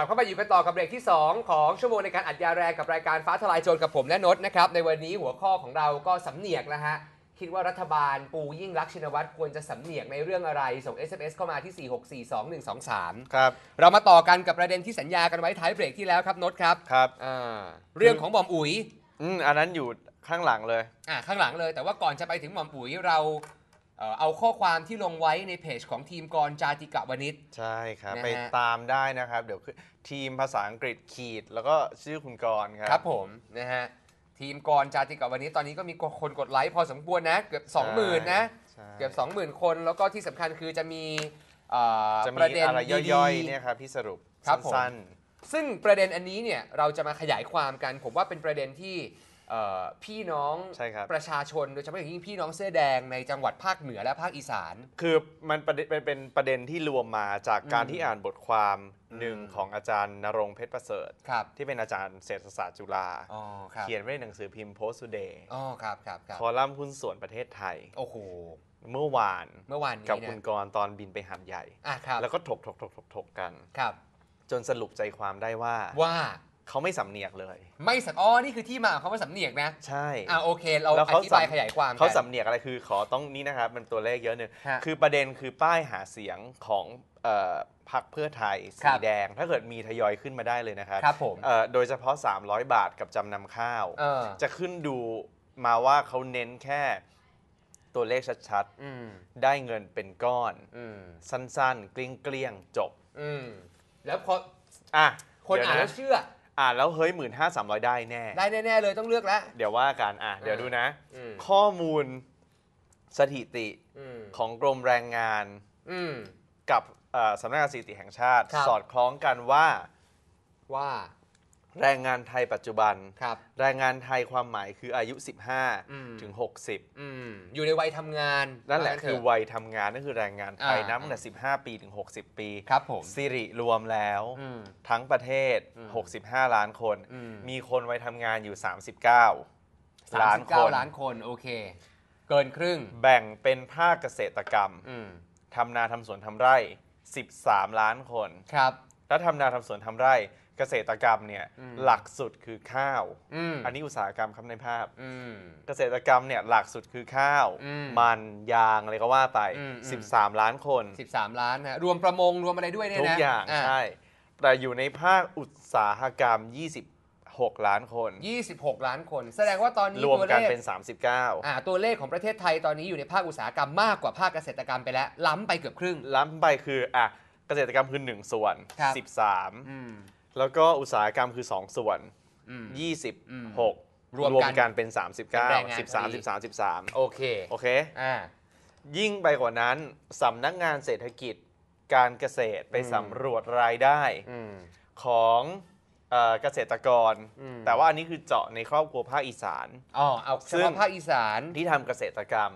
ลับเข้ามาอยู่กันต่อกับเบรกที่ 2 ของชั่วโมงในการอัดยาแรงกับรายการฟ้าทลายโจรกับผมและนดนะครับในวันนี้หัวข้อของเราก็สำเนียกนะฮะคิดว่ารัฐบาลปูยิ่งรักษณ์ชินวัตรควรจะสำเนียกในเรื่องอะไร ส่ง SMS เข้ามาที่ 4642123 ครับ เรามาต่อกันกับประเด็นที่สัญญากันไว้ท้ายเบรกที่แล้วครับนดครับครับ อ่าเรื่องของหม่อมอุ๋ยอืมอันนั้นอยู่ข้างหลังเลย อ่าข้างหลังเลย แต่ว่าก่อนจะไปถึงหม่อมอุ๋ยเราเอ่อเอาข้อความที่ลงไว้ในเพจของทีมกรจาติกะวนิช ใช่ครับ นะฮะ ไปตามได้นะครับ เดี๋ยวคือ ทีมภาษาอังกฤษขีด แล้วก็ชื่อคุณกรณ์ครับครับผมนะฮะทีมกรจาติกะวันนี้ตอนนี้ก็มีคนกดไลค์พอสมควรนะ เกือบ 20,000 นะ ใช่เกือบ 20,000 คนแล้วก็ที่สำคัญคือจะมีเอ่อจะปมีระเด็นอะไรดีย่อยๆๆเนี่ยครับที่สรุปครับผม สั้นซึ่งประเด็นอันนี้เนี่ยเราจะมาขยายความกัน ผมว่าเป็นประเด็นที่ เอ่อพี่น้องใช่ครับ ประชาชนโดยเฉพาะอย่างยิ่งพี่น้องเสื้อแดงในจังหวัดภาคเหนือและภาคอีสานๆคือมันประเด็นเป็นเป็นประเด็นที่รวมมาจากการอืมที่อ่านบทความอืมหนึ่งของอาจารย์นรงค์เพชรประเสริฐ ครับที่เป็นอาจารย์เศรษฐศาสตร์จุฬาอ๋อครับเขียนไว้ในหนังสือพิมพ์ Post Today อ๋อครับครับครับคอลัมน์หุ้นส่วนประเทศไทย โอ้โหเมื่อวานเมื่อวานนี้กับเนี่คุยณกรณ์ตอนบินไปหาดใหญ่ อะครับแล้วก็ถกถกถกถกถกกัน ครับจนสรุปใจความได้ว่า ว่า เขาไม่สำเนียกเลย ไม่สัอ๋อนี่คือที่มาของคำว่าสำเนียกนะใช่ อ่าโอเค เราแล้วอเขาธิบายสำ ขยายความกันเขาสำเนียกอะไรคือขอต้องนี่นะครับมันตัวเลขเยอะหนึ่งฮะคือประเด็นคือป้ายหาเสียงของเอ่อพรรคเพื่อไทยครัสีบ แดง ถ้าเกิดมีทยอยขึ้นมาได้เลยนะครับครับผมเอ่อโดยเฉพาะ 300 บาทกับจำนำข้าว เออจะขึ้นดูมาว่าเขาเน้นแค่ตัวเลขชัดอืมๆ ได้เงินเป็นก้อน อืมสั้นๆ เกลี้ยงๆ จบ อืมแล้วพออะคนเดี๋ยวอ่านแล้วเชื่อ อ่านแล้วเฮ้ยหมื่นห้าสามร้อยได้แน่ ได้แน่ๆเลยต้องเลือกแล้ว เดี๋ยวว่ากันอะเดี๋ยวดูนะ อืม ข้อมูลสถิติอืมของกรมแรงงานอืม กับเอ่อสำนักงานสถิติแห่งชาติ ครับ สอดคล้องกันว่า ว่า แรงงานไทยปัจจุบัน ครับ แรงงานไทยความหมายคืออายุ อืม 15 ถึง 60 อืมอยู่ในวัยทำงานนั่นแหละว่าคือเถะวัยทำงานนั่นคือแรงงานไทยอ่า นับตั้งแต่15 ปีถึง 60 ปีครับผม สิริรวมแล้ว อืม ทั้งประเทศ อืม65 ล้านคน อืม มีคนวัยทำงานอยู่ 39 ล้านคน39ล้านคนโอเค เกินครึ่ง แบ่งเป็นภาคเกษตรกรรมอืมทำนาทำสวนทำไร่ 13 ล้านคน ครับ แล้วทำนาทำสวนทำไร่ เกษตรกรรมเนี่ยอืมหลักสุดคือข้าวอืมอันนี้อุตสาหกรรมครับในภาพอืมเกษตรกรรมเนี่ยหลักสุดคือข้าวอืมมันยางอะไรก็ว่าไปอืมอืม13 ล้านคน 13 ล้านนะรวมประมงรวมอะไรด้วยเนี่ยทุกนะอย่างะใช่แต่อยู่ในภาคอุตสาหกรรม26ล้านคน 26 ล้านคน แสดงว่าตอนนี้รวมตัวกันเลขเป็น 39อ่าตัวเลขของประเทศไทยตอนนี้อยู่ในภาคอุตสาหกรรมมากกว่าภาคเกษตรกรรมไปแล้ว ล้ำไปเกือบครึ่ง ล้ำไปคืออะเกษตรกรรมคือ 1 ส่วนครับ13อืม แล้วก็อุตสาหกรรมคือ 2 ส่วน อืม26 รวมกันกันเป็นเป็นแรงงาน39พอดี 13 13 13 โอเคโอเค อ่า ยิ่งไปกว่านั้นสำนักงานเศรษฐกิจการเกษตรไปอืมสำรวจรายได้อืม ของเอ่อเกษตรกร อืม แต่ว่าอันนี้คือเจาะในครอบครัวภาคอีสาน อ๋อเอาเฉซึ่ง พาะภาคอีสาน ที่ทำเกษตรกรรม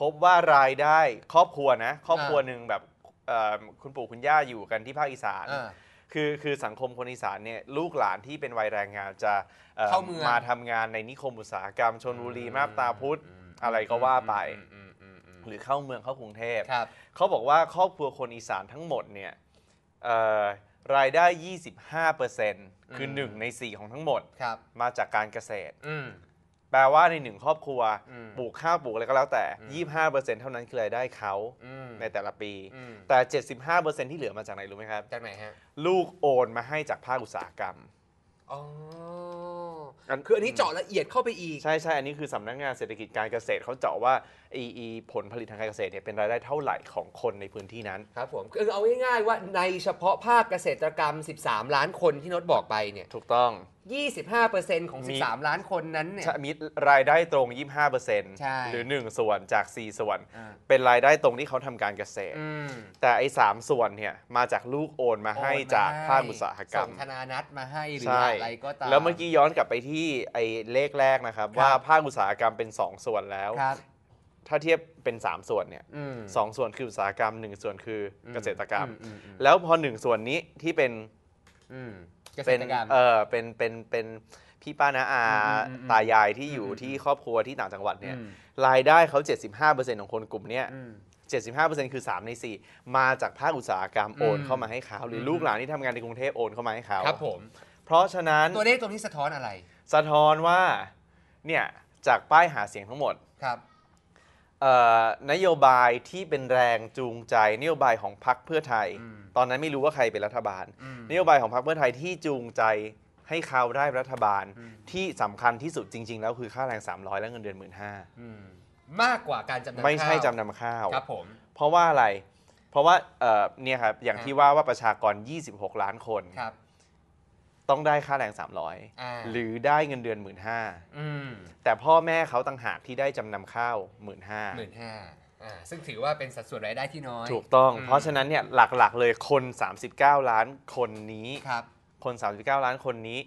พบว่ารายได้ครอบครัวนะ ครอบครัวหนึ่งแบบเอ่อคุณปู่คุณย่าอยู่กันที่ภาคอีสาน อ่า คือคือสังคมคนอีสานเนี่ยลูกหลานที่เป็นวัยแรงงานจะเอ่อเข้าเมือง มาทำงานในนิคมอุตสาหกรรมชนบุรีมาบตาพุธอืมอะไรก็ว่าไป อืมอืมอืมหรือเข้าเมืองเข้ากรุงเทพ ครับ เขาบอกว่าครอบครัวคนอีสานทั้งหมดเนี่ยเอ่อรายได้ 25%คืออืม1 ใน 4 ของทั้งหมด ครับ มาจากการเกษตร อืม แปลว่าในหนึ่งครอบครัวอืมปลูกข้าวปลูกอะไรก็แล้วแต่อืม25%เท่านั้นคือรายได้เขาอืมในแต่ละปีอืมแต่ 75%ที่เหลือมาจากไหนรู้ไหมครับจากไหนฮะลูกโอนมาให้จากภาคอุตสาหกรรมอ๋ออันคืออันนี้เจาะละเอียดเข้าไปอีก ใช่ใช่อันนี้คือสำนักงานเศรษฐกิจการเกษตรเขาเจาะว่าอีอีผลผลิตทางการเกษตรเนี่ยเป็นรายได้เท่าไหร่ของคนในพื้นที่นั้นครับผมคือเอาง่ายๆว่าในเฉพาะภาคเกษตรกรรม 13 ล้านคนที่นดบอกไปเนี่ยถูกต้อง25%ของ มี 13 ล้านคนนั้นเนี่ยใช่มีรายได้ตรง25%ใช่หรือ 1 ส่วนจาก 4 ส่วน อ่าเป็นรายได้ตรงที่เขาทำการเกษตร อืมแต่ไอ้สามส่วนเนี่ยมาจากลูกโอนมาให้โอนมจากภาคให้อุตสาหกรรส่มงธนานัตมาให้หรือใช่อะไรก็ตาม แล้วเมื่อกี้ย้อนกลับไปที่ไอ้เลขแรกนะครับ ครับ ว่าภาคอุตสาหกรรมเป็น 2 ส่วนแล้ว ครับ ถ้าเทียบเป็น 3 ส่วนเนี่ยอืม สองส่วนคืออุตสาหกรรม 1 ส่วนคือเกษตรกรรม อือือืมแล้วพอ 1 ส่วนนี้ที่เป็นอืม เกษเป็นตรกรรมเออเป็นเป็นเป็นพี่ป้านาอาอืมอืมอืมตายายที่อยู่อืมที่ครอบครัวที่ต่างจังหวัดเนี่ยอืมรายได้เขา 75%ของคนกลุ่มเนี้ยอืม75%คือ 3 ใน 4 มาจากภาคอุตสาหกรรมโอนอืมเข้ามาให้เขาหรืออมลูกหลานที่ทำงานในกรุงเทพโอนเข้ามาให้เขาครับผมเพราะฉะนั้นตัวเลขตัวนี้สะท้อนอะไร สะท้อนว่าเนี่ยจากป้ายหาเสียงทั้งหมดครับเอ่อ นโยบายที่เป็นแรงจูงใจ นโยบายของพรรคเพื่อไทยอืมตอนนั้นไม่รู้ว่าใครเป็นรัฐบาลอืมนโยบายของพรรคเพื่อไทยที่จูงใจให้เขาได้รัฐบาลอืมที่สำคัญที่สุดจริง ๆ แล้วคือค่าแรง 300 และเงินเดือน1 5ื่นอืมมากกว่าการจำนำไม่ใช่ข้าวจำนำข้าวครับผมเพราะว่าอะไร เพราะว่าเอ่อเนี่ยครับอย่างครับที่ว่าว่าประชากร 26 ล้านคนครับ ต้องได้ค่าแรง อ่า 300 หรือได้เงินเดือน 1 5ื่นอืมแต่พ่อแม่เขาต่างหากที่ได้จำนำข้าว 1 5ื่นหมื่นห้าอ่าซึ่งถือว่าเป็นสัดส่วนรายได้ที่น้อย ถูกต้อง อืม เพราะฉะนั้นเนี่ยหลักๆเลยคน 39 ล้านคนนี้ ครับ คน 39 ล้านคนนี้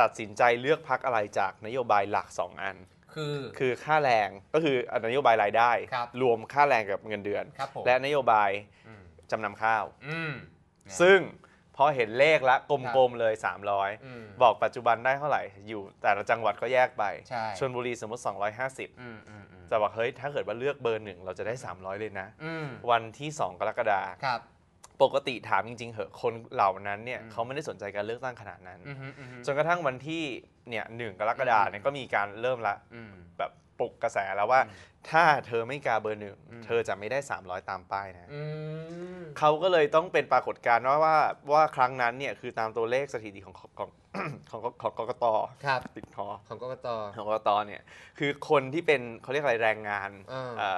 ตัดสินใจเลือกพักอะไรจากนโยบายหลัก 2 อัน คือ คือค่าแรงก็คือนโยบายรายได้ ครับรวมค่าแรงกับเงินเดือน ครับผม และนโยบายอืมจำนำข้าว อืมซึ่งพ อเห็นเลขละกครัลบมๆเลยอืม300 บอกปัจจุบันได้เท่าไหร่ อยู่แต่ละจังหวัดก็แยกไปใช่ชลบุรีสมมติ 250อืมอืมอืมจะบอกเฮ้ยถ้าเกิดว่าเลือกเบอร์หนึ่งเราจะได้ 300 เลยนะอืมวันที่ 2 กรกฎาคมครับปกติถามจริงๆเหอะคนเหล่านั้นเนี่ยอืมเขาไม่ได้สนใจการเลือกตั้งขนาดนั้นอืมอืมอืมจนกระทั่งวันที่เนี่ยหนึ่งกรกฎาคมเนี่ยก็มีการเริ่มละอืมแบบ ปลุกกระแสแล้วว่าอืมถ้าเธอไม่กาเบอร์หนึ่งอืมเธอจะไม่ได้ 300 ตามป้ายนะอืมเขาก็เลยต้องเป็นปรากฏการณ์ว่าว่าว่าครั้งนั้นเนี่ยคือตามตัวเลขสถิติของของของของของกกตครับติดคอของกกตของกกตเนี่ยคือคนที่เป็นเขาเรียกอะไรแรงงานอ่าเอ่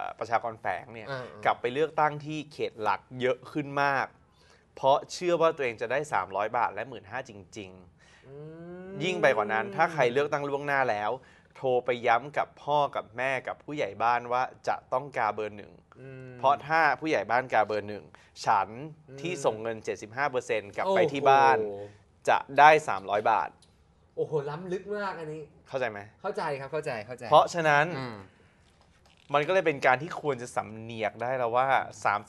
อประชากรแฝงเนี่ยอ่ากลับไปเลือกตั้งที่เขตหลักเยอะขึ้นมาก เพราะเชื่อว่าตัวเองจะได้ 300 บาทและ 1 5ื่นจริงอืมๆยิ่งไปกว่านั้นถ้าใครเลือกตั้งล่วงหน้าแล้ว โทรไปย้ำกับพ่อกับแม่กับผู้ใหญ่บ้านว่าจะต้องกาเบอร์หนึ่งอืมเพราะถ้าผู้ใหญ่บ้านกาเบอร์หนึ่งฉันที่อืมส่งเงิน 75%กลับไปโอ้โหที่บ้านจะได้ 300 บาท โอ้โห ล้ำลึกมากอันนี้ เข้าใจไหม เข้าใจครับ เข้าใจ เข้าใจ เพราะฉะนั้นอืมมันก็เลยเป็นการที่ควรจะสำเนียกได้แล้วว่า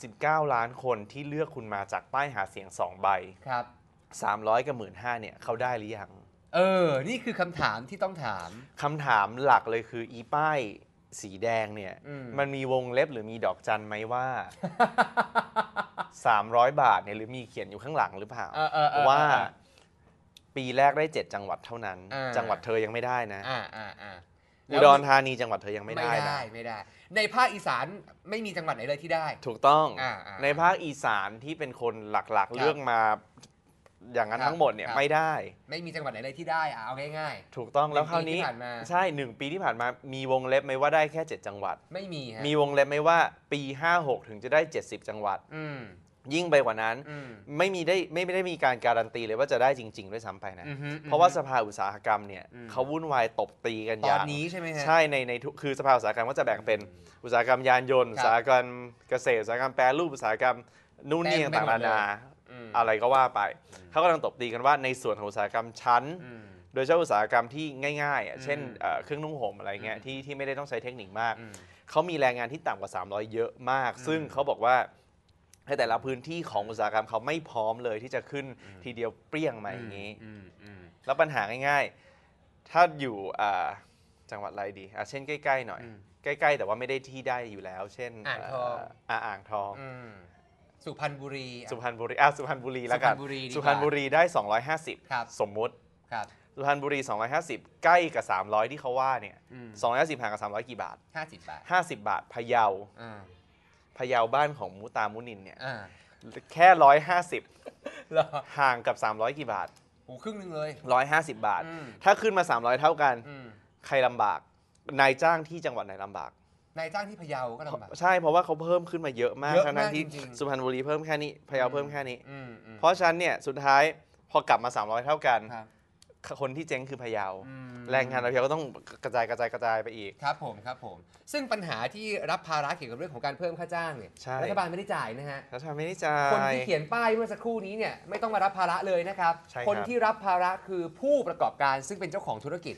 39 ล้านคนที่เลือกคุณมาจากป้ายหาเสียง 2 ใบ ครับ 300 กับ 1 5ื่นเนี่ย เขาได้หรือยัง เออ นี่คือคำถามที่ต้องถาม คำถามหลักเลยคืออีป้ายสีแดงเนี่ย อืม มันมีวงเล็บหรือมีดอกจันไหมว่า 300 บาทเนี่ยหรือมีเขียนอยู่ข้างหลังหรือเปล่า เออเออเออ ว่าเออปีแรกได้ 7 จังหวัดเท่านั้น อ่า จังหวัดเธอยังไม่ได้นะอ่าอ่าอ่าอุดรธานีจังหวัดเธอยังไม่ได้ไม่นะได้ไม่ได้ ในภาคอีสานไม่มีจังหวัดไหนเลยที่ได้ ถูกต้องอ่าอ่าในภาคอีสานที่เป็นคนหลักๆ เลือกมา อย่างนั้นครับทั้งหมดเนี่ยครับ ไม่ได้ ไม่มีจังหวัดไหนเลยที่ได้อะเอาง่าย ถูกต้องแล้วหนึ่งคราวนี้ปีที่ผ่านมา ใช่หนึ่งปีที่ผ่านมามีวงเล็บไหมว่าได้แค่ 7 จังหวัด ๆ ไม่มีฮะมีวงเล็บไหมว่าปี 56 ถึงจะได้ 70 จังหวัด อืมยิ่งไปกว่านั้น อืมไม่มีได้ไม่ไม่ได้มีการการันตีเลยว่าจะได้จริง ๆ ด้วยซ้ำไปนะ อือฮึ เพราะว่าสภาอุตสาหกรรมเนี่ยอืม เขาวุ่นวายตบตีกันตออนย่างนี้ใช่ไหมฮะ ใช่ในในทุกคือสภาอุตสาหกรรมก็จะแบ่งเป็นอุตสาหกรรมยานยนต์ ครับอุตสาหกรรมเกษตรอุตสาหกรรมแปรรูปอุตสาหกรรมนู่นนี่เต็มไปต่างหมๆดนาเลยนา อืมอะไรก็ว่าไป เขากำลังตบตีกันว่าในส่วนของอุตสาหกรรมชั้นอืมโดยเฉพาะอุตสาหกรรมที่ง่ายๆอะเช่นอืมเอ่อเครื่องนุ่งห่มอะไรเงี้ยอืมที่ที่ไม่ได้ต้องใช้เทคนิคมากอืมเขามีแรงงานที่ต่ำกว่า 300 เยอะมากอืมซึ่งเขาบอกว่าให้แต่ละพื้นที่ของอุตสาหกรรมเขาไม่พร้อมเลยที่จะขึ้นอืมทีเดียวเปรี้ยงมาอย่างนี้อืมอืมแล้วปัญหาง่ายๆ ถ้าอยู่อ่าจังหวัดอะไรดีอะเช่นใกล้ๆหน่อยอืมใกล้ ๆ แต่ว่าไม่ได้ที่ได้อยู่แล้ว เช่นอ่างทองเอ่อ่างทองอืม สุพรรณบุรี สุพรรณบุรีอะสุพรรณบุรีแล้วกัน สุพรรณบุรีดีกว่า สุพรรณบุรีได้250ครับสมมุติ ครับสุพรรณบุรี 250 ใกล้กับ 300 ที่เขาว่าเนี่ยอืม250ห่างกับ 300 กี่บาท ห้าสิบบาท50 บาทพะเยาอ่าพะเยาบ้านของมูตามุนินเนี่ย อ่าแค่ 150 เหรอห่างกับ 300 กี่บาท โอ้ครึ่งหนึงเลย 150 บาท อืม ถ้าขึ้นมา 300 เท่ากัน อืม ใครลำบาก นายจ้างที่จังหวัดไหนลำบาก นายจ้างที่พะเยาก็ลำบาก ใช่เพราะว่าเขาเพิ่มขึ้นมาเยอะมากเยอะทั้งมากนั้นที่จริงๆ สุพรรณบุรีเพิ่มแค่นี้พะเยาเพิ่มแค่นี้ อืมอืมเพราะฉะนั้นเนี่ยสุดท้ายพอกลับมา 300 เท่ากัน ครับ คนที่เจ๊งคือพะเยา อืม แรงงานเราพะเยาก็ต้องกระจายกระจายกระจายไปอีก ครับผมครับผม ซึ่งปัญหาที่รับภาระเกี่ยวกับเรื่องของการเพิ่มค่าจ้างเนี่ยใช่ รัฐบาลไม่ได้จ่ายนะฮะ รัฐบาลไม่ได้จ่าคนย ที่เขียนป้ายเมื่อสักครู่นี้เนี่ยไม่ต้องมารับภาระเลยนะครับ ใช่ครับ คนที่รับภาระคือผู้ประกอบการซึ่งเป็นเจ้าของธุรกิจ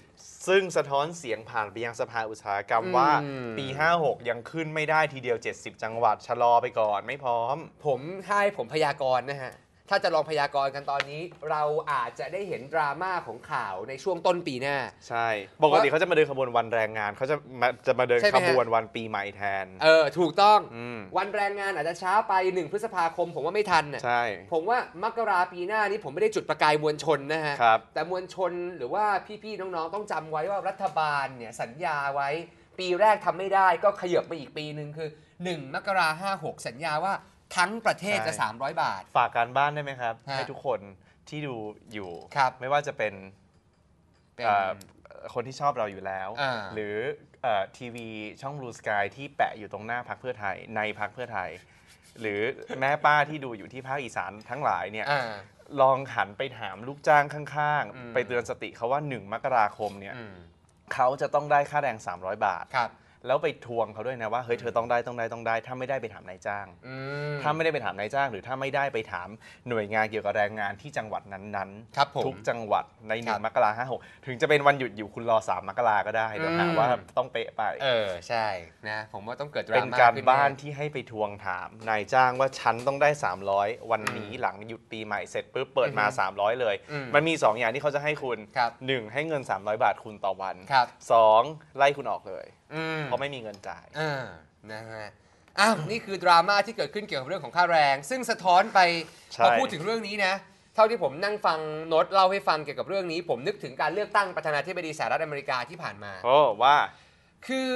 ซึ่งสะท้อนเสียงผ่านไปยังสภาอุตสาหกรรมอืมว่าปี 56 ยังขึ้นไม่ได้ทีเดียว 70 จังหวัดชะลอไปก่อนไม่พร้อม ผมให้ผมพยากรณ์นะฮะ ถ้าจะลองพยากรณ์กันตอนนี้ เราอาจจะได้เห็นดราม่าของข่าวในช่วงต้นปีหน้า ใช่ ปกติเขาจะมาเดินขบวนวันแรงงานเขาจะมาจะมาเดินใช่ไหมขฮะ บวนวันปีใหม่แทน เออ ถูกต้อง อืม วันแรงงานอาจจะช้าไป1พฤษภาคม ผมว่าไม่ทันน่ะใช่ ผมว่ามกราปีหน้านี้ผมไม่ได้จุดประกายมวลชนนะฮะ ครับ แต่มวลชนหรือว่าพี่ๆน้องๆ ต้องจำไว้ว่ารัฐบาลเนี่ยสัญญาไว้ ปีแรกทำไม่ได้ก็ขยับไปอีกปีหนึ่งคือ 1 มกราห้าหกสัญญาว่า ทั้งประเทศจะ ใช่ 300 บาท ฝากการบ้านได้ไหมครับ ฮะ ให้ทุกคนที่ดูอยู่ ครับไม่ว่าจะเป็นเป็น เอ่อคนที่ชอบเราอยู่แล้ว อ่า หรือเอ่อทีวีช่อง Blue Sky ที่แปะอยู่ตรงหน้าพักเพื่อไทยในพักเพื่อไทย หรือแม่ป้าที่ดูอยู่ที่ภาคอีสานทั้งหลายเนี่ย อ่า ลองหันไปถามลูกจ้างข้างอืม ๆ ไปเตือนสติเขาว่า 1 มกราคมเนี่ยอืมเขาจะต้องได้ค่าแรง 300 บาท ครับ แล้วไปทวงเขาด้วยนะว่าเฮ้ยเธอต้องได้ต้องได้ต้องได้ ถ้าไม่ได้ไปถามนายจ้าง อืม ถ้าไม่ได้ไปถามนายจ้าง หรือถ้าไม่ได้ไปถามหน่วยงานเกี่ยวกับแรงงานที่จังหวัดนั้นครับผมทุกจังหวัดในหครันึ่บงมกราห้าหกถึงจะเป็นวันหยุดอยู่คุณรอสามมกราก็ได้เดี๋ยวหาอืม ว่าต้องเป๊ะไป เออใช่นะผมว่าต้องเกิดดราเป็นม่าการขึ้นบ้านแที่ให้ไปทวงถามนายจ้างว่าฉันต้องได้ 300 วันนี้หลังหยุดปีใหม่เสร็จปุ๊บเปิดมาอือฮึ300 เลย อืมมันมี 2 อย่างที่เขาจะให้คุณ ครับ1 ให้เงิน 300 บาทคุณต่อวัน ครับ 2 ไล่คุณออกเลยอืมเพราะไม่มีเงินจ่าย อ่านะฮะอ้าวนี่คือดราม่าที่เกิดขึ้นเกี่ยวกับเรื่องของค่าแรง ซึ่งสะท้อนไปใช่ พอพูดถึงเรื่องนี้นะ เท่าที่ผมนั่งฟังโน้ตเล่าให้ฟังเกี่ยวกับเรื่องนี้ ผมนึกถึงการเลือกตั้งประธานาธิบดีสหรัฐอเมริกาที่ผ่านมาโอ้ว่าคือ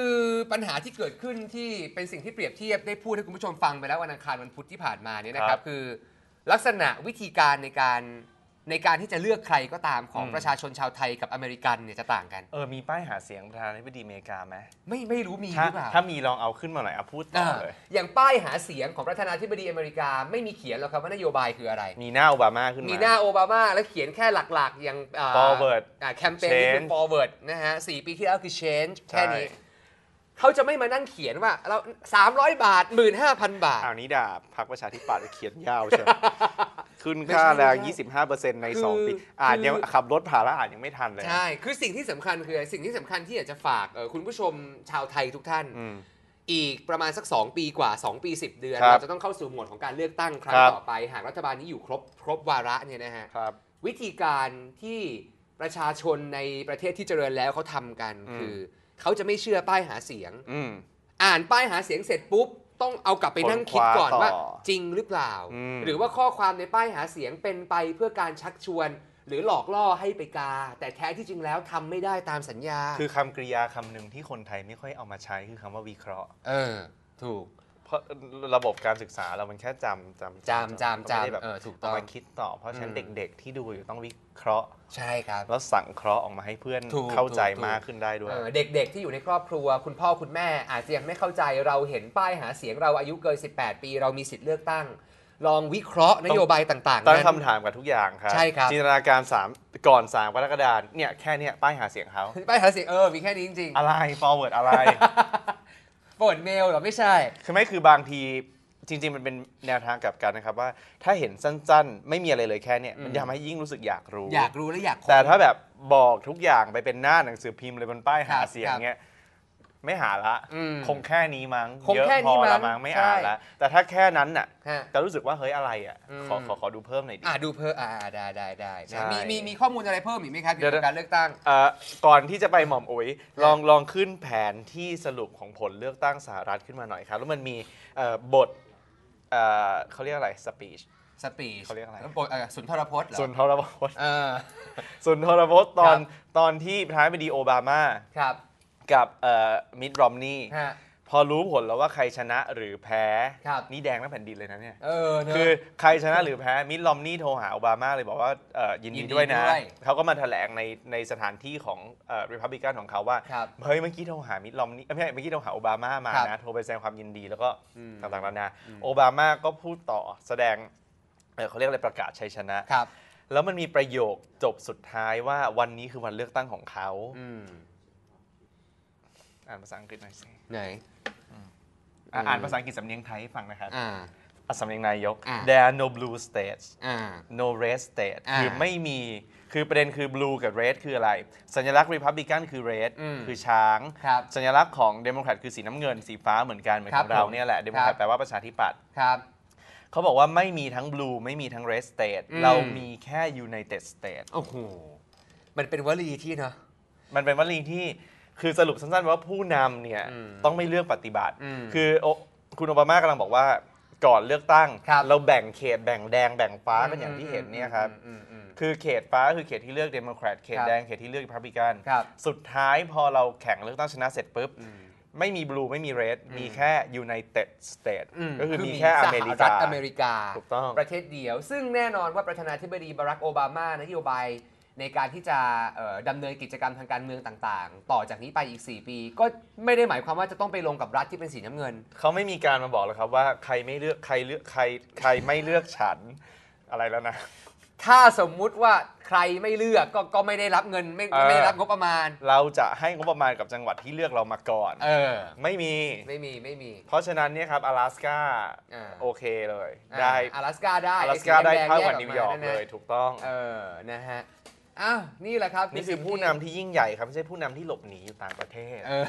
ปัญหาที่เกิดขึ้นที่เป็นสิ่งที่เปรียบเทียบได้พูดให้คุณผู้ชมฟังไปแล้ววันอังคารวันพุธที่ผ่านมาเนี่ยนะคครัรับบคือลักษณะวิธีการในการ ในการที่จะเลือกใครก็ตามของอืม ประชาชนชาวไทยกับอเมริกันเนี่ยจะต่างกัน เออมีป้ายหาเสียงประธานาธิบดีอเมริกาไหมไม่ไม่รู้มีหถ้ารือเปล่าถ้ามีลองเอาขึ้นมาหน่อยเอาพูดต่ออ่าเลย อย่างป้ายหาเสียงของประธานาธิบดีอเมริกา ไม่มีเขียนหรอกครับว่านโยบายคืออะไร มีหน้าโอบามาขึ้นมา มีหน้าโอบามาแล้วเขียนแค่หลักๆ อย่างอ่า Forward อ่าแคมเปญนี่คือ Change forward นะฮะสี่ปีที่แล้วคือ change แค่นี้ ใช่ เขาจะไม่มานั่งเขียนว่าเรา300 บาท 15,000 บาท อ้าวนี้ด่าพักประชาธิปัตย์เขียนยาวใช่ ขึ้นไม่ค่าใช่แรงไม่ใช่25%ในคือ2ปี อ่านยังคือขับรถผ่านแล้วอ่านยังไม่ทันเลย ใช่ คือสิ่งที่สำคัญคืออะไรสิ่งที่สำคัญที่อยากจะฝากเอ่อคุณผู้ชมชาวไทยทุกท่านอืมอีกประมาณสัก 2 ปีกว่า 2 ปี 10 เดือนครับเราจะต้องเข้าสู่โหมดของการเลือกตั้งครั้งครับต่อไป หากรัฐบาลนี้อยู่ครบครบวาระเนี่ยนะฮะครับวิธีการที่ประชาชนในประเทศที่เจริญแล้วเขาทำกันอืมคือเขาจะไม่เชื่อป้ายหาเสียงอืมอ่านป้ายหาเสียงเสร็จปุ๊บ ต้องเอากลับไปนั่งคิดก่อนค้นคว้าต่อว่า จริงหรือเปล่าอืมหรือว่าข้อความในป้ายหาเสียงเป็นไปเพื่อการชักชวน หรือหลอกล่อให้ไปกา แต่แท้ที่จริงแล้วทำไม่ได้ตามสัญญา คือคำกริยาคำหนึ่งที่คนไทยไม่ค่อยเอามาใช้คือคำว่าวิเคราะห์ เออ ถูก เพราะระบบการศึกษาเรามันแค่จำจำจำจำจำไม่ได้แบบเออถูกต้เอาองมาคิดต่อ เพราะฉะนั้นอืมเด็ก ๆ ที่ดูอยู่ต้องวิเคราะห์ ใช่ครับ แล้วสั่งเคราะห์ออกมาให้เพื่อนถูกเข้าใจถูก มากขึ้นได้ด้วย เออเด็กๆ ที่อยู่ในครอบครัว คุณพ่อคุณแม่อาจจะยังไม่เข้าใจเราเห็นป้ายหาเสียงเราอายุเกิน 18 ปี เรามีสิทธิ์เลือกตั้ง ลองวิเคราะห์นโยบายต่างๆตั้งนั้น คำถามกับทุกอย่างครับ ใช่ครับ จินตนาการสามก่อน3กรกฎาคมเนี่ยแค่เนี้ยป้ายหาเสียงเขา ป้ายหาเสียงเออมีแค่นี้จริง อะไร forward อะไรๆ เปิดเมลเหรอไม่ใช่ คือไม่คือบางทีจริง ๆ มันเป็นแนวทางกลับกันนะครับว่า ถ้าเห็นสั้นๆ ไม่มีอะไรเลยแค่เนี้ยมันอืมจะทำให้ยิ่งรู้สึกอยากรู้ อยากรู้และอยากค้น แต่ถ้าแบบบอกทุกอย่างไปเป็นหน้าหนังสือพิมพ์เลยบนป้ายหาครับเสียงครับเงี้ย ไม่หาละ อืม คงแค่นี้มั้งคงเยอะแค่พนี้อมั้งละมั้งไม่อ่านใช่ละแต่ถ้าแค่นั้นน่ะฮะจะรู้สึกว่าเฮ้ยอะไรอะอืมขอขอขอดูเพิ่มหน่อยดิ อ่าดูเพิ่มอ่าได้ได้ได้ใช่นะมีมีมีข้อมูลอะไรเพิ่มอีกไหมครับเดี๋เกี่ยยววกับการเลือกตั้ง เอ่อก่อนที่จะไปหม่อมอุ๋ยลองลองขึ้นแผนที่สรุปของผลเลือกตั้งสหรัฐขึ้นมาหน่อยครับ แล้วมันมีเอ่อบทเอ่อเขาเรียกอะไรสปีช สปีชเขาเรียกอะไร บทเอ่อสุนทรพจน์เหรอส่วนทรพจน์เออส่วนทรพจน์ตอนครับ ตอนที่ประธานาธิบดีโอบามา ครับ กับเอ่อมิดรอมนีฮะ พอรู้ผลแล้วว่าใครชนะหรือแพ้ ครับ นี่แดงทั้งแผ่นดินเลยนะเนี่ย เออเนอะ คือใครชนะหรือแพ้มิดลอมนี่โทรหาโอบามาเลยบอกว่าเอ่อยินยิดีนดีด้วยนะ ด้วยเขาก็มาแถลงในในสถานที่ของเอ่อริพับลิกันของเขาว่าครับเฮ้ยเมื่อกี้โทรหามิดลอมนี่ไม่ใช่เมื่อกี้โทรหาโอบามามาครับนะโทรไปแสดงความยินดีแล้วก็อืมต่างๆนานาอืมโอบามาก็พูดต่อแสดงเอ่อเขาเรียกอะไรประกาศชัยชนะ ครับ แล้วมันมีประโยคจบสุดท้ายว่าวันนี้คือวันเลือกตั้งของเขา อืม อ่านภาษาอังกฤษหน่อยสิไหน อะอืมอ่านภาษาอังกฤษสำเนียงไทยให้ฟังนะครับอ่า อะสำเนียงนายก อะ There are no blue states อ่า no red state อ่าคือไม่มี คือประเด็นคือ blue กับ red คืออะไร สัญลักษณ์ republican คือ red อืมคือช้าง ครับสัญลักษณ์ของ democrat คือสีน้ำเงิน สีฟ้าเหมือนกันเหมือนครัขบองเราผมเนี่ยแหละ ครั democrat บ แปลว่าประชาธิปัตย์ครับ เขาบอกว่าไม่มีทั้ง blue ไม่มีทั้ง red state อืม เรามีแค่ united state โอ้โห มันเป็นวลีที่เนาะมันเป็นวลีที่ คือสรุปสั้นๆว่าผู้นำเนี่ยอืมต้องไม่เลือกปฏิบัติ อืมคือโอคุณโอบามากำลังบอกว่าก่อนเลือกตั้ง ครับเราแบ่งเขตแบ่งแดงแบ่งฟ้ากันอย่างที่เห็นเนี่ยครับอืมอืมคือเขตฟ้าคือเขตที่เลือกเดโมแครตเขตครับ แดงเขตที่เลือก รีพับลิกัน ครับ สุดท้ายพอเราแข่งเลือกตั้งชนะเสร็จปุ๊บอืมไม่มี blue ไม่มี red อืมมีแค่ United States อืมก็คือมีแค่อเมริกา สหรัฐอเมริกา ถูกต้อง ประเทศเดียว ซึ่งแน่นอนว่าประธานาธิบดีบารักโอบามา นโยบาย ในการที่จะดำเนินกิจกรรมทางการเมืองต่าง ๆ ต่อจากนี้ไปอีก 4 ปี ก็ไม่ได้หมายความว่าจะต้องไปลงกับรัฐที่เป็นสีน้ำเงิน เขาไม่มีการมาบอกเลยครับว่าใครไม่เลือกใครเลือกใครใครไม่เลือกฉันอะไรแล้วนะ ถ้าสมมุติว่าใครไม่เลือกก็ก็ไม่ได้รับเงินไม่ไม่ได้รับงบประมาณ เราจะให้งบประมาณกับจังหวัดที่เลือกเรามาก่อน เออ ไม่มีไม่มีไม่มี เพราะฉะนั้นเนี่ยครับอลาสกาโอเคเลย ได้อลาสกาได้อลาสกาได้เท่ากับนิวยอร์กเลยถูกต้อง เออนะฮะ อ้าวนี่แหละครับนี่คือผู้นำที่ยิ่งใหญ่ครับ ไม่ใช่ผู้นำที่หลบหนีอยู่ต่างประเทศ เออ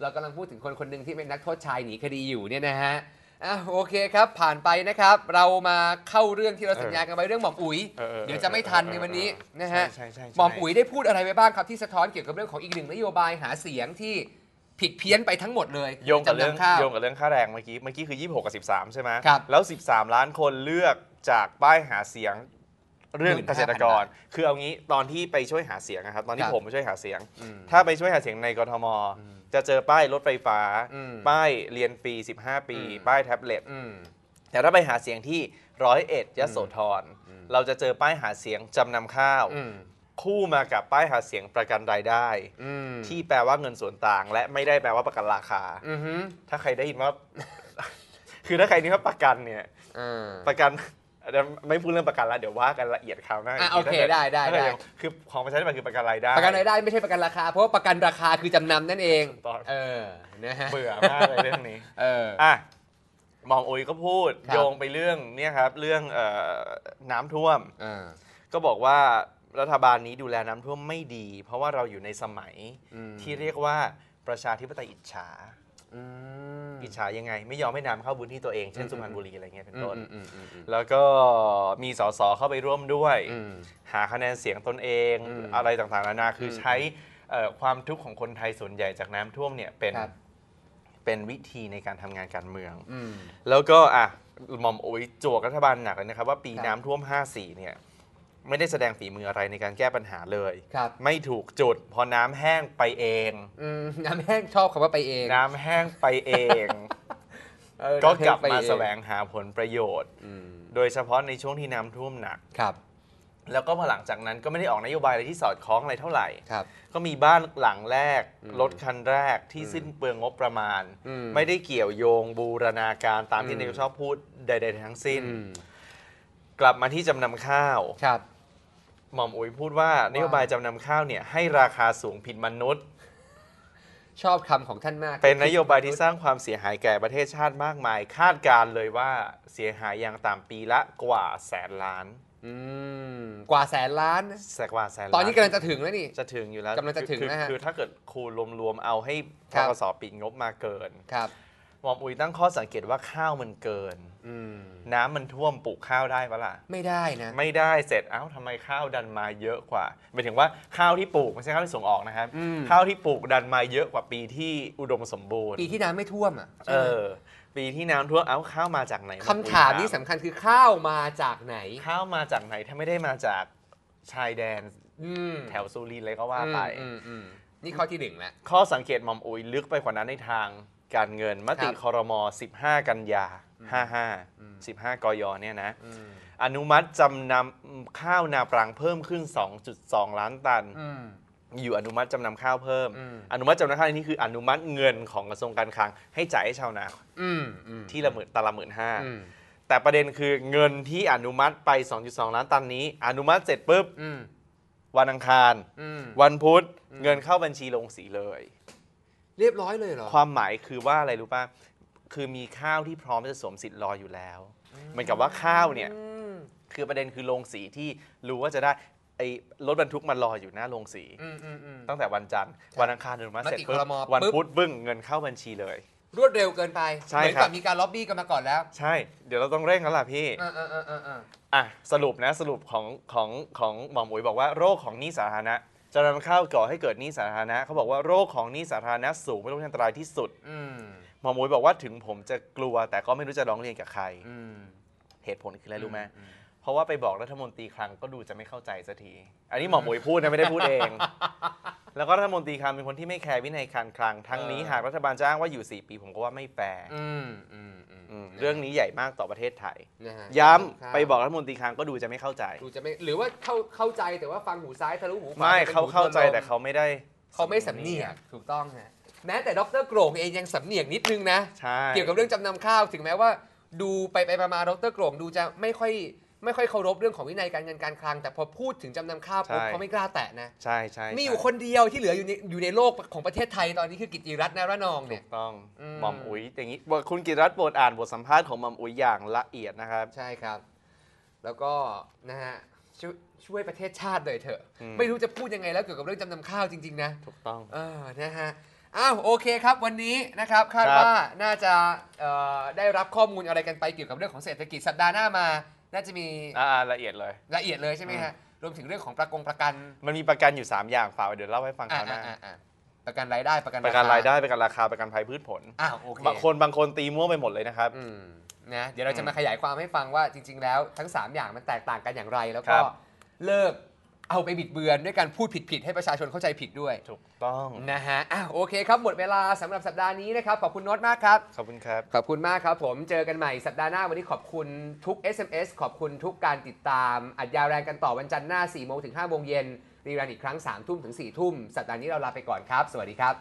เรากำลังพูดถึงคนคนหนึ่งที่เป็นนักโทษชายหนีคดีอยู่เนี่ยนะฮะอะโอเคครับ ผ่านไปนะครับ เรามาเข้าเรื่องที่เราสัญญากันไว้เรื่องหม่อมอุ๋ยเออเออเดี๋ยวจะไม่ทันในวันนี้นะฮะใช่ใช่ใช่หม่อมอุ๋ยได้พูดอะไรไปบ้างครับที่สะท้อนเกี่ยวกับเรื่องของอีกหนึ่งนโยบายหาเสียงที่ผิดเพี้ยนไปทั้งหมดเลยโยงกับเรื่องจำนำข้าว โยงกับเรื่องค่าแรงเมื่อกี้เมื่อกี้คือ 26 กับ 13 ใช่ไหมครับแล้ว 13 ล้านคนเลือกจากป้ายหาเสียง เรื่อง15,000เกษตรกร คือเอางี้ตอนที่ไปช่วยหาเสียงนะครับ ตอนคที่รับผมไปช่วยหาเสียงอืมถ้าไปช่วยหาเสียงในกทม จะเจอป้ายรถไฟฟ้าอืมป้ายเรียนฟรี 15 ปีอืมป้ายแท็บเล็ตอืมแต่ถ้าไปหาเสียงที่ร้อยเอ็ดยโสธรอืมเราจะเจอป้ายหาเสียงจำนำข้าวอืมคู่มากับป้ายหาเสียงประกันรายได้อืมที่แปลว่าเงินส่วนต่าง และไม่ได้แปลว่าประกันราคาอือฮึถ้าใครได้ยินว่า คือถ้าใครนี่ว่าประกันเนี่ยอ่าประกันเดี๋ยว ไม่พูดเรื่องประกันละเดี๋ยวว่ากันละเอียดคราวหน้าอะกทีโอเคถ้ากิได้ได้ถ้าเกิได้ ยังคือของประชาธิปัตย์คือประกันรายได้ ประกันรายได้ไม่ใช่ประกันราคา เพราะว่าประกันราคาคือจำนำนั่นเอง ถูกต้อง เออ นะฮะ เบื่อมากเลยเรื่องนี้ เออ อะหมอมอุยก็พูด ครับ โยงไปเรื่องเนี่ยครับเรื่องเอ่อน้ำท่วมอ่าก็บอกว่ารัฐบาลนี้ดูแลน้ำท่วมไม่ดี เพราะว่าเราอยู่ในสมัยอืม ที่เรียกว่าประชาธิปไตยอิจฉา อืมอิจฉายังไง ไม่ยอมให้น้ำเข้าพื้นที่ตัวเอง เช่นอืมสุพรรณบุรีอะไรเงี้ยเป็นอืมต้น อืมอืมอืมอืมแล้วก็มีสสเข้าไปร่วมด้วย อืม หาคะแนนเสียงตนเองอืมอะไรต่างๆนานาคืออมใช้เอ่อความทุกข์ของคนไทยส่วนใหญ่จากน้ำท่วมเนี่ยเป็นครับ เป็นวิธีในการทำงานการเมือง อืม แล้วก็อะหม่อมโอยจวกรัฐบาลหนักเลยนะครับ ว่าปีครับ น้ำท่วม 54เนี่ย ไม่ได้แสดงฝีมืออะไรในการแก้ปัญหาเลย ครับไม่ถูกจุด พอน้ำแห้งไปเอง อืมน้ำแห้งชอบคำว่าไปเองน้ำแห้งไปเอง เออก็น้ำแห้กลับไปมาเองแสวงหาผลประโยชน์ อืมโดยเฉพาะในช่วงที่น้ำท่วมหนัก ครับแล้วก็พอหลังจากนั้นก็ไม่ได้ออกนโยบายอะไรที่สอดคล้องอะไรเท่าไหร่ ครับ ก็มีบ้านหลังแรก อืมรถคันแรกที่อืมสิ้นเปลืองงบประมาณ อืมไม่ได้เกี่ยวโยงบูรณาการตามที่อืมนายกชอบพูดใด ๆ ทั้งสิ้น อืม กลับมาที่จำนำข้าว ครับ หม่อมอุ๋ยพูดว่านโยบายจำนำข้าวเนี่ยให้ราคาสูงผิดมนุษย์ ชอบคำของท่านมากเป็นนโยบายที่สร้างความเสียหายแก่ประเทศชาติมากมาย คาดการณ์เลยว่าเสียหายอย่างต่ำปีละกว่าแสนล้านอืมกว่าแสนล้านนะแสกว่าแสนล้านตอนนี้กำลังจะถึงแล้วนี่ จะถึงอยู่แล้วกำลังจะถึงคือนะฮะคือถ้าเกิดคูณรวมๆเอาให้คทรับ กสปิดงบมาเกิน ครับ หม่อมอุ๋ยตั้งข้อสังเกตว่าข้าวมันเกิน อืมน้ำมันท่วมปลูกข้าวได้ปะล่ะ ไม่ได้นะ ไม่ได้เสร็จเอ้าทำไมข้าวดันมาเยอะกว่าหมายถึงว่าข้าวที่ปลูกไม่ใช่ข้าวที่ส่งออกนะครับ อืม ข้าวที่ปลูกดันมาเยอะกว่าปีที่อุดมสมบูรณ์ ปีที่น้ำไม่ท่วมอะเออ ปีที่น้ำท่วมเอ้าข้าวมาจากไหนคำถามนี้สำคัญคือข้าวมาจากไหน ข้าวมาจากไหนถ้าไม่ได้มาจากชายแดนอืมแถวสุรินทร์เลยก็ว่าไป อืมอืมนี่ข้อที่หนึ่งแล้วข้อสังเกตหมอมอุยลึกไปกว่านั้นในทาง การเงินมติครับคอรมอ15 กันยาอืม55 15 กยเนี่ยนะอืมอนุมัติจำนำข้าวนาปรังเพิ่มขึ้น 2.2 ล้านตันอืมอยู่อนุมัติจำนำข้าวเพิ่มอืมอนุมัติจำนำข้าวนี่คืออนุมัติเงินของกระทรวงการคลัง ให้จ่ายให้ชาวนาอืมอืมที่ละหมื่นตันละหมื่นห้าอืมแต่ประเด็นคือเงินที่อนุมัติไป 2.2 ล้านตันนี้ อนุมัติเสร็จปุ๊บอืมวันอังคารอืมวันพุธอืมเงินเข้าบัญชีลงสีเลย เรียบร้อยเลยเหรอ ความหมายคือว่าอะไรรู้ป่ะ คือมีข้าวที่พร้อมจะสวมสิทธิ์รออยู่แล้ว เหมือนกับว่าข้าวเนี่ยอืมคือประเด็นคือโรงสีที่รู้ว่าจะได้ไอ้รถบรรทุกมันรออยู่หน้าโรงสี อืมอืมอืม ตั้งแต่วันจันทร์ครับวันอังคารอนุมัติเสร็จมติปุ๊คบรมวันปุ๊บพุธบึ้งเงินเข้าบัญชีเลย รวดเร็วเกินไป ใช่เหมือนครักับ บมีการล็อบบี้กันมาก่อนแล้วใช่ เดี๋ยวเราต้องเร่งแล้วล่ะพี่เออเออเออเออเอออะสรุปนะสรุปของของของหมอหมวยบอกว่าโรคของหนี้สาธารณะ จะนำเข้าก่อให้เกิดหนี้สาธารณะเขาบอกว่าโรคของหนี้สาธารณะสูงเป็นโรคที่อันตรายที่สุดอืมหมอหมวยบอกว่าถึงผมจะกลัวแต่ก็ไม่รู้จะร้องเรียนกับใคร อืม เหตุผลคืออะไรรู้ไหมอืเพ ราะว่าไปบอกรัฐมนตรีคลังก็ดูจะไม่เข้าใจสักที อันนี้หมอหมวยพูดนะไม่ได้พูดเอง แล้วก็รัฐมนตรีคลังเป็นคนที่ไม่แคร์วินัยการคลัง ทั้งนี้หากรัฐบาลอ้างว่าอยู่ 4 ปีผมก็ว่าไม่แฟร์อืมอืมอืมอืมเรื่องนี้ใหญ่มากต่อประเทศไทย นะฮะย้ำไปบอกรัฐมนตรีคลังก็ดูจะไม่เข้าใจ ดูจะไม่หรือว่าเข้าเข้าใจแต่ว่าฟังหูซ้ายทะลุหูขวาไม่เป็นเขาหูเข้าใจทวนลมแต่เขาไม่ได้เขาไม่สำเหนียกถูกต้องฮะแม้แต่ดรโกรงเองยังสำเหนียกนิดนึงนะ ใช่ เกี่ยวกับเรื่องจำนำข้าวถึงแม้ว่า ดูไปไปมามาดรโกรงดูจะไม่ค่อย ไม่ค่อยเคารพเรื่องของวินัยการเงินการคลัง แต่พอพูดถึงจำนำข้าวปุ๊บเขาไม่กล้าแตะนะ ใช่ใช่มีอยู่ใช่คนเดียวที่เหลืออยู่ในอยู่ในโลกของประเทศไทยตอนนี้คือกิตติรัตน์นารนองถูเนี่ยกต้องอืม หม่อมอุ๋ยอย่างนี้บอกคุณกิตติรัตน์โปรดอ่านบทสัมภาษณ์ของหม่อมอุ๋ยอย่างละเอียดนะครับ ใช่ครับ แล้วก็นะฮะช่วยช่วยประเทศชาติหน่อยเถอะ อืม ไม่รู้จะพูดยังไงแล้วเกี่ยวกับเรื่องจำนำข้าวจริงๆนะ ถูกต้อง เออนะฮะ อ้าว โอเคครับ วันนี้นะครับ คาดครับว่าน่าจะเอ่อได้รับข้อมูลอะไรกันไปเกี่ยวกับเรื่องของเศรษฐกิจสัปดาห์หน้ามา น่าจะมีอ่าละเอียดเลย ละเอียดเลยใช่ไหมฮะรวมถึงเรื่องของประกงประกันมันมีประกันอยู่ 3 อย่างฝากไว้เดี๋ยวเล่าให้ฟังคอ่าราวหน้าอ่าอ่าประกันรายได้ประกันประกันครายได้ประกันราคาประกันภัยพืชผลอ้าวโอเคบางคนบางคนตีมั่วไปหมดเลยนะครับอืมนะเดี๋ยวเราจะอืมมาขยายความให้ฟังว่าจริง ๆ แล้วทั้ง 3 อย่างมันแตกต่างกันอย่างไรแล้วคก็รับเลิก เอาไปบิดเบือนด้วยการพูดผิดๆให้ประชาชนเข้าใจผิดด้วย ถูกต้อง นะฮะอ้าวโอเคครับ หมดเวลาสำหรับสัปดาห์นี้นะครับ ขอบคุณโน้ตมากครับ ขอบคุณครับ ขอบคุณมากครับ ผมเจอกันใหม่สัปดาห์หน้าวันนี้ขอบคุณทุก SMS ขอบคุณทุกการติดตาม อัดยาวแรงกันต่อวันจันทร์หน้า4โมงถึง5โมงเย็นรีรันอีกครั้ง3ทุ่มถึง4ทุ่มสัปดาห์นี้เราลาไปก่อนครับ สวัสดีครับ